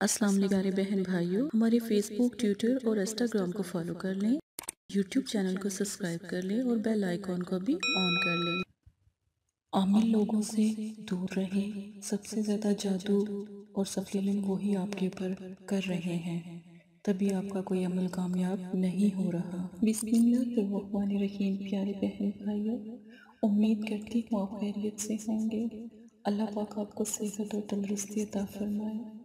अस्सलाम प्यारे बहन भाइयों। हमारे फेसबुक ट्विटर और इंस्टाग्राम को फॉलो कर लें। यूट्यूब चैनल को सब्सक्राइब कर लें और बेल आइकॉन को भी ऑन कर लें। आमिल लोगों से दूर रहें सबसे ज़्यादा जादू और सफलीलिंग वही आपके ऊपर कर रहे हैं। तभी आपका कोई अमल कामयाब नहीं हो रहा। बिस्मिल्लाहिर्रहमानिर्रहीम प्यारे बहन भाइयों। उम्मीद करती हूँ आप खैरियत से होंगे। अल्लाह पाक आपको सेहत और तंदरुस्ती अता फरमाए।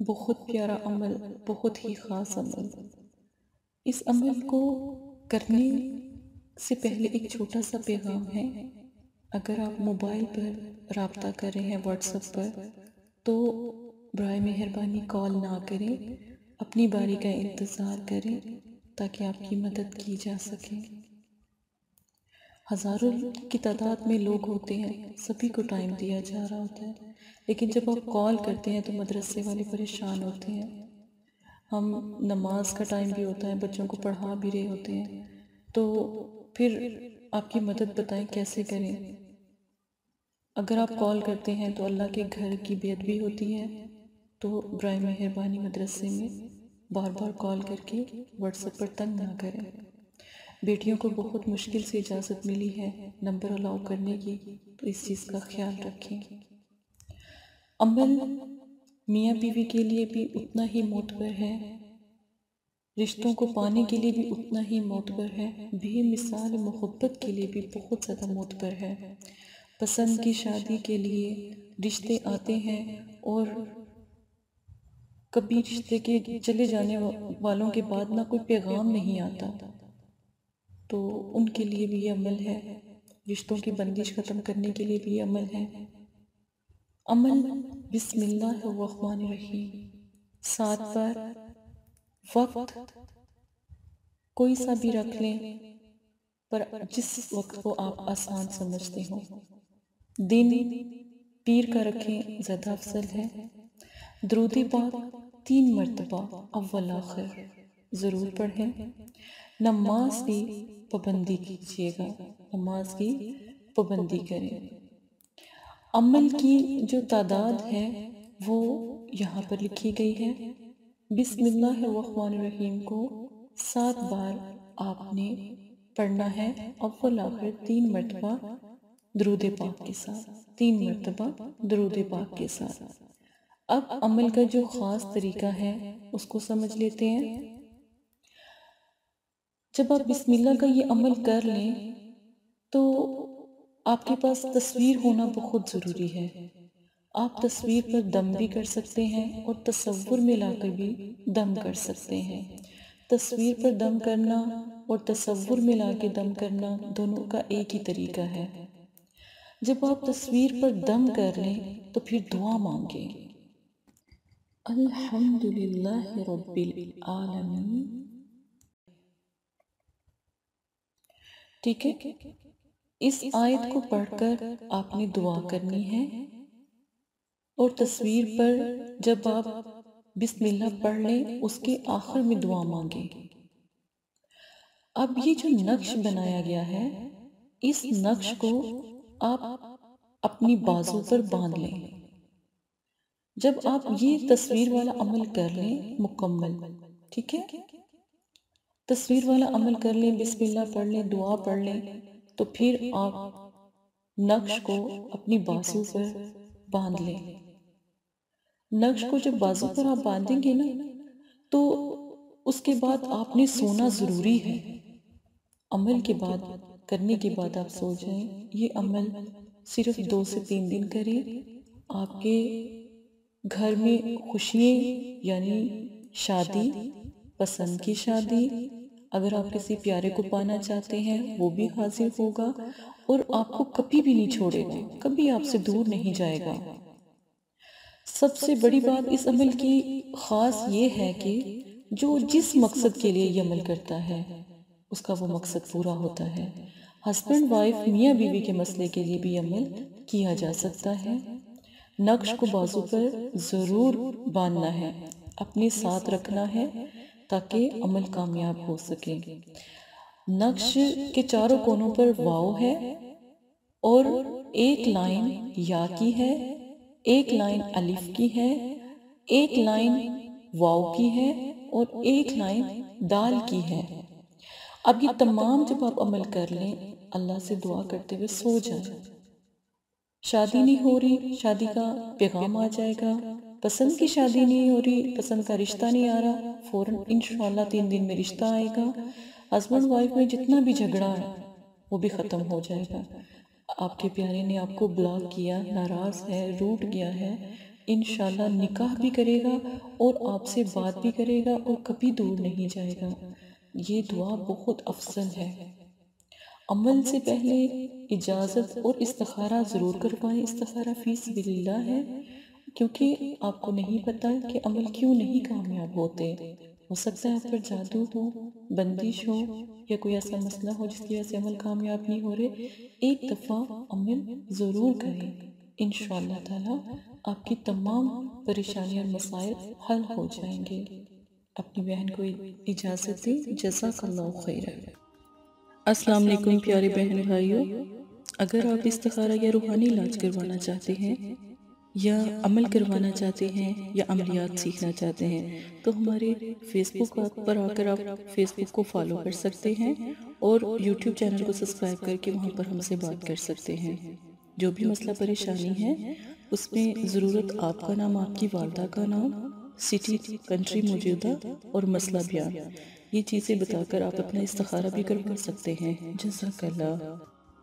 बहुत प्यारा अमल बहुत ही ख़ास अमल। इस अमल को करने से पहले एक छोटा सा पैगाम है। अगर आप मोबाइल पर रबता कर रहे हैं व्हाट्सएप पर तो बर मेहरबानी कॉल ना करें। अपनी बारी का इंतज़ार करें ताकि आपकी मदद की जा सके। हज़ारों की तादाद में लोग होते हैं, सभी को टाइम दिया जा रहा होता है। लेकिन जब आप कॉल करते हैं तो मदरसे वाले परेशान होते हैं। हम नमाज़ का टाइम भी होता है, बच्चों को पढ़ा भी रहे होते हैं। तो फिर आपकी मदद बताएँ कैसे करें? अगर आप कॉल करते हैं तो अल्लाह के घर की बेदबी होती है। तो बर मेहरबानी मदरसे में बार बार कॉल करके व्हाट्सएप पर तंग ना करें। बेटियों को बहुत मुश्किल से इजाज़त मिली है नंबर अलाउ करने की तो इस चीज़ का ख्याल रखें। अमल मियाँ बीवी के लिए भी उतना ही मोतबर है रिश्तों को पाने के लिए भी उतना ही मोतबर है बेमिसाल मोहब्बत के लिए भी बहुत ज़्यादा मोतबर है। पसंद की शादी के लिए रिश्ते आते हैं और कभी रिश्ते के चले जाने वालों के बाद ना कोई पैगाम नहीं आता। तो उनके लिए भी ये अमल है। रिश्तों की बंदिश ख़त्म करने के लिए भी ये अमल है। अमल बिस्मिल्लाहिर्रहमानिर्रहीम। सात बार, वक्त। कोई सा भी रख लें, पर जिस वक्त को आप आसान समझते हो। दिन पीर का रखें, ज़्यादा अफसल है। द्रुदी पाक, तीन मरतबा, अव्वल आखिर। ज़रूर पढ़ें। नमाज़ की पाबंदी कीजिएगा। नमाज़ की पाबंदी करें। अमल की जो तादाद है वो यहाँ पर लिखी गई है। बिस्मिल्लाहिर्रहमानिर्रहीम को सात बार आपने पढ़ना है अव्वल आखिर तीन मरतबा दरूद पाक के साथ। तीन मरतबा दरूद पाक के साथ। अब अमल का जो ख़ास तरीका है उसको समझ लेते हैं। जब आप बिस्मिल्लाह का ये अमल कर लें तो आपके पास तस्वीर होना बहुत ज़रूरी है। आप तस्वीर पर दम भी कर सकते हैं और तस्वुर में लाकर भी दम कर सकते हैं। तस्वीर पर दम करना और तस्वुर में ला के दम करना दोनों का एक ही तरीका है। जब आप तस्वीर पर दम कर लें तो फिर दुआ मांगे। अल्हम्दुलिल्लाह रब्बिल आलमीन। ठीक है? इस आयत को पढ़कर आपने दुआ करनी है। और तस्वीर पर जब आप बिस्मिल्लाह पढ़ लें उसके आखिर में दुआ मांगे। अब ये जो नक्श बनाया गया है इस नक्श को आप अपनी बाजू पर बाँध लें। जब आप ये तस्वीर वाला अमल कर लें मुकम्मल ठीक है? तस्वीर वाला अमल कर लें, बिस्मिल्लाह पढ़ लें, दुआ पढ़ लें तो फिर आप नक्श को अपनी बाजू पर बाँध लें। नक्श को जब बाजू पर आप बांधेंगे ना तो उसके बाद आपने सोना ज़रूरी है। अमल के बाद, करने के बाद आप सो जाएँ। ये अमल सिर्फ़ दो से तीन दिन करें आपके घर में खुशियाँ, यानी शादी, पसंद की शादी अगर आप किसी प्यारे को पाना चाहते हैं, वो भी हाजिर होगा और आपको कभी भी नहीं छोड़ेगा, कभी आपसे दूर नहीं जाएगा। सबसे बड़ी बात इस अमल की ख़ास ये है कि जो जिस मकसद के लिए ये अमल करता है, उसका वो मकसद पूरा होता है। हस्बैंड वाइफ मियाँ बीवी के मसले के लिए भी अमल किया जा सकता है। नक्श को बाजू पर ज़रूर बांधना है, अपने साथ रखना है ताकि अमल कामयाब हो सके। नक्श के चारों कोनों पर वाव है और एक लाइन या की है एक लाइन अलिफ की है एक लाइन वाव की है और एक लाइन दाल की है। अब ये तमाम जब आप अमल कर लें अल्लाह से दुआ करते हुए सो जाए। शादी नहीं हो रही शादी का पैगाम आ जाएगा। पसंद की शादी नहीं हो रही, पसंद का रिश्ता नहीं आ रहा, फ़ौरन इन तीन दिन में रिश्ता आएगा। हस्बैंड वाइफ में जितना भी झगड़ा है, वो भी ख़त्म हो जाएगा। आपके प्यारे ने आपको ब्लॉक किया, नाराज़ है, रूट गया है इन निकाह भी करेगा और आपसे बात भी करेगा और कभी दूर नहीं जाएगा। ये दुआ बहुत अफसल है। अमल से पहले इजाज़त और इस्तखारा ज़रूर करवाएँ। इस्तखारा फ़ीस बिल्ला है। क्योंकि आपको नहीं पता कि अमल क्यों नहीं कामयाब होते। हो सकता है आप पर जादू हो, बंदिश हो, या कोई ऐसा मसला हो जिसकी वजह से अमल कामयाब नहीं हो रहे, एक दफ़ा अमल ज़रूर करें। इन ताला आपकी तमाम परेशानी और मसाइल हल हो जाएँगे। अपनी बहन को इजाज़त दी। जैसा खैर। अस्सलाम वालेकुम प्यारे बहन भाइयों। अगर आप इस्तारा या रूहानी इलाज करवाना चाहते हैं या अमल करवाना चाहते हैं या अमलियात सीखना चाहते हैं तो हमारे फेसबुक पर आकर आप फेसबुक को फॉलो कर सकते हैं और यूट्यूब चैनल को सब्सक्राइब करके वहाँ पर हमसे बात कर सकते हैं। जो भी मसला परेशानी है उसमें ज़रूरत आपका नाम आपकी वालदा का नाम सिटी कंट्री मौजूदा और मसला बयान। ये चीज़ें बताकर आप अपना इस्तारा भी करवा सकते हैं। जैसा जजाकल्ला